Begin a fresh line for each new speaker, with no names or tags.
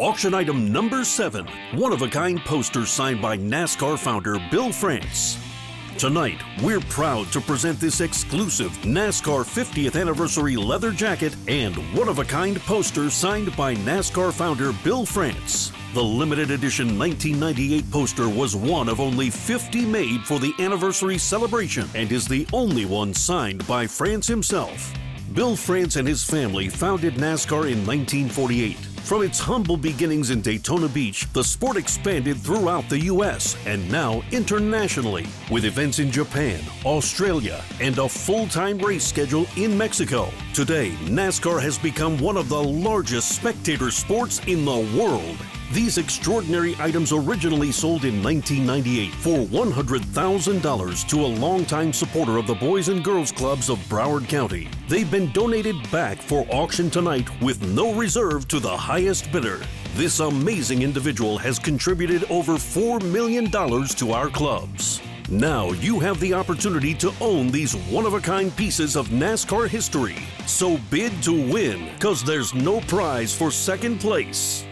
Auction item number seven one of a kind poster signed by NASCAR founder Bill France. Tonight, we're proud to present this exclusive NASCAR 50th anniversary leather jacket and one of a kind poster signed by NASCAR founder Bill France. The limited edition 1998 poster was one of only 50 made for the anniversary celebration and is the only one signed by France himself. Bill France and his family founded NASCAR in 1948. From its humble beginnings in Daytona Beach, the sport expanded throughout the U.S. and now internationally, with events in Japan, Australia, and a full time race schedule in Mexico. Today, NASCAR has become one of the largest spectator sports in the world. These extraordinary items originally sold in 1998 for $100,000 to a longtime supporter of the Boys and Girls Clubs of Broward County. They've been donated back for auction tonight with no reserve to the highest bidder. This amazing individual has contributed over $4 million to our clubs. Now you have the opportunity to own these one of a kind pieces of NASCAR history. So bid to win, because there's no prize for second place.